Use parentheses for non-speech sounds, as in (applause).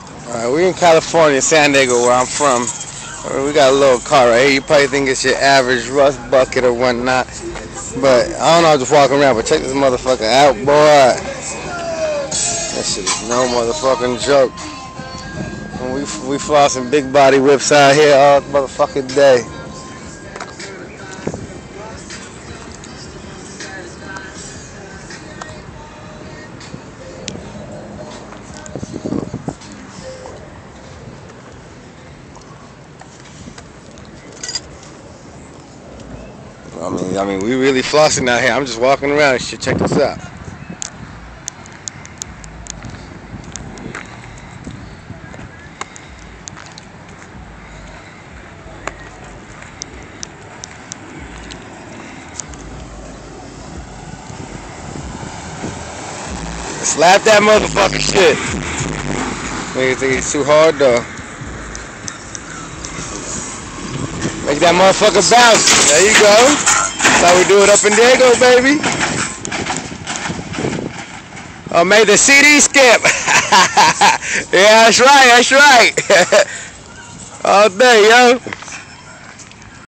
Alright, we're in California, San Diego, where I'm from. Uh, We got a little car right here. You probably think it's your average rust bucket or whatnot. But I don't know, I'm just walking around. But check this motherfucker out, boy. That shit is no motherfucking joke. We we flossing big body whips out here all motherfucking day. I mean, I mean, we really flossing out here. I'm just walking around and shit. Check this out. Slap that motherfucking shit. Nigga think it's too hard though. Make that motherfucker bounce. There you go. That's how we do it up in Diego, baby. Oh, made the CD skip. (laughs) yeah, that's right. That's right. (laughs) All day, yo.